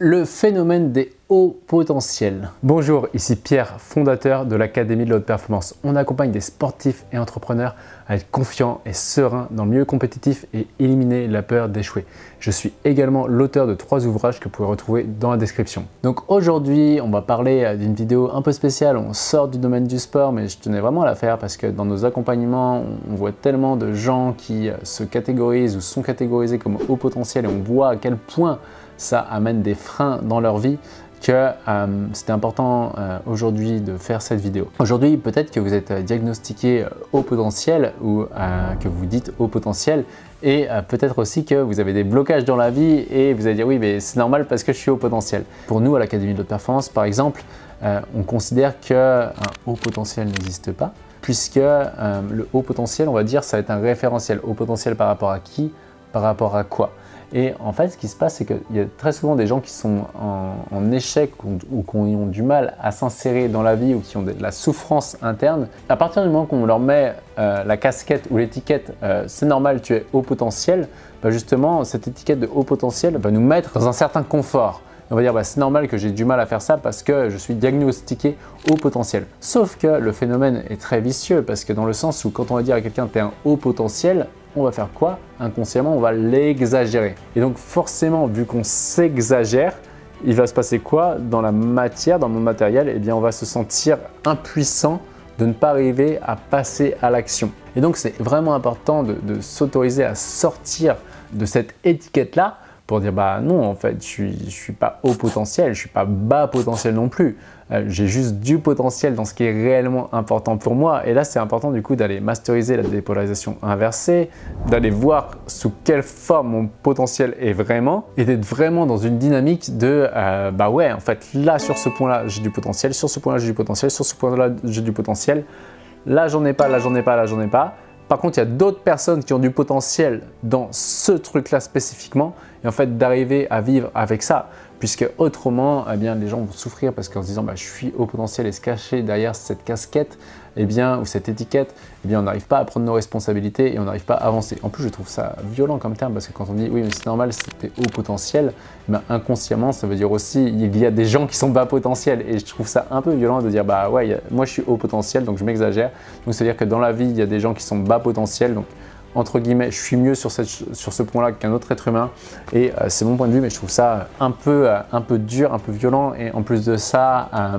le phénomène des hauts potentiels. Bonjour, ici Pierre, fondateur de l'Académie de la haute performance. On accompagne des sportifs et entrepreneurs à être confiants et sereins dans le milieu compétitif et éliminer la peur d'échouer. Je suis également l'auteur de trois ouvrages que vous pouvez retrouver dans la description. Donc aujourd'hui, on va parler d'une vidéo un peu spéciale. On sort du domaine du sport, mais je tenais vraiment à la faire parce que dans nos accompagnements, on voit tellement de gens qui se catégorisent ou sont catégorisés comme hauts potentiels et on voit à quel point ça amène des freins dans leur vie que euh, c'était important euh, aujourd'hui de faire cette vidéo. Aujourd'hui, peut-être que vous êtes diagnostiqué au potentiel ou euh, que vous dites au potentiel et peut-être aussi que vous avez des blocages dans la vie et vous allez dire oui, mais c'est normal parce que je suis au potentiel. Pour nous, à l'Académie de haute performance, par exemple, on considère qu'un haut potentiel n'existe pas puisque le haut potentiel, on va dire, ça va être un référentiel. Haut potentiel par rapport à qui? Par rapport à quoi? Et en fait, ce qui se passe, c'est qu'il y a très souvent des gens qui sont en, échec ou, qui ont du mal à s'insérer dans la vie ou qui ont de la souffrance interne. À partir du moment qu'on leur met euh, la casquette ou l'étiquette euh, c'est normal, tu es haut potentiel, bah justement, cette étiquette de haut potentiel va nous mettre dans un certain confort. On va dire bah, c'est normal que j'ai du mal à faire ça parce que je suis diagnostiqué haut potentiel. Sauf que le phénomène est très vicieux parce que dans le sens où quand on va dire à quelqu'un tu es un haut potentiel, on va faire quoi Inconsciemment, on va l'exagérer. Et donc forcément, vu qu'on s'exagère, il va se passer quoi dans la matière, dans mon matériel? Eh bien, on va se sentir impuissant de ne pas arriver à passer à l'action. Et donc, c'est vraiment important de, de s'autoriser à sortir de cette étiquette-là pour dire bah non en fait je suis, pas haut potentiel, je suis pas bas potentiel non plus. Euh, j'ai juste du potentiel dans ce qui est réellement important pour moi. Et là c'est important du coup d'aller masteriser la dépolarisation inversée, d'aller voir sous quelle forme mon potentiel est vraiment et d'être vraiment dans une dynamique de euh, bah ouais en fait là sur ce point-là j'ai du potentiel, sur ce point-là j'ai du potentiel, sur ce point-là j'ai du potentiel. Là j'en ai pas, là j'en ai pas, là j'en ai pas. Par contre, il y a d'autres personnes qui ont du potentiel dans ce truc-là spécifiquement, et en fait d'arriver à vivre avec ça puisque autrement, eh bien, les gens vont souffrir parce qu'en se disant bah, je suis au potentiel et se cacher derrière cette casquette eh bien, ou cette étiquette, eh bien, on n'arrive pas à prendre nos responsabilités et on n'arrive pas à avancer. En plus, je trouve ça violent comme terme parce que quand on dit oui, mais c'est normal, c'était haut potentiel, eh inconsciemment, ça veut dire aussi il y a des gens qui sont bas potentiel et je trouve ça un peu violent de dire bah ouais, moi je suis haut potentiel donc je m'exagère. Donc, c'est-à-dire que dans la vie, il y a des gens qui sont bas potentiel entre guillemets, je suis mieux sur, ce point-là qu'un autre être humain. Et euh, c'est mon point de vue, mais je trouve ça un peu, euh, un peu dur, un peu violent. Et en plus de ça, euh,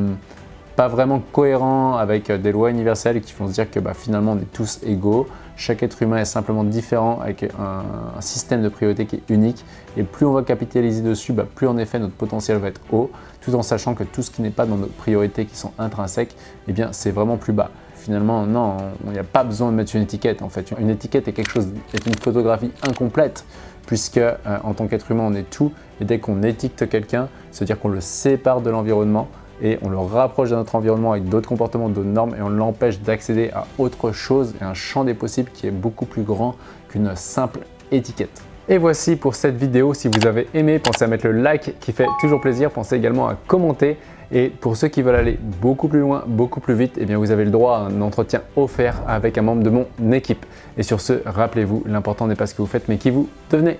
pas vraiment cohérent avec des lois universelles qui vont se dire que bah, finalement on est tous égaux. Chaque être humain est simplement différent avec un, système de priorité qui est unique. Et plus on va capitaliser dessus, bah, plus en effet notre potentiel va être haut, tout en sachant que tout ce qui n'est pas dans nos priorités qui sont intrinsèques, eh bien c'est vraiment plus bas finalement, non, il n'y a pas besoin de mettre une étiquette en fait. Une étiquette est quelque chose, est une photographie incomplète, puisque euh, en tant qu'être humain, on est tout. Et dès qu'on étiquette quelqu'un, c'est-à-dire qu'on le sépare de l'environnement et on le rapproche de notre environnement avec d'autres comportements, d'autres normes, et on l'empêche d'accéder à autre chose et un champ des possibles qui est beaucoup plus grand qu'une simple étiquette. Et voici pour cette vidéo. Si vous avez aimé, pensez à mettre le like qui fait toujours plaisir. Pensez également à commenter et pour ceux qui veulent aller beaucoup plus loin, beaucoup plus vite, eh bien vous avez le droit à un entretien offert avec un membre de mon équipe. Et sur ce, rappelez-vous, l'important n'est pas ce que vous faites, mais qui vous devenez.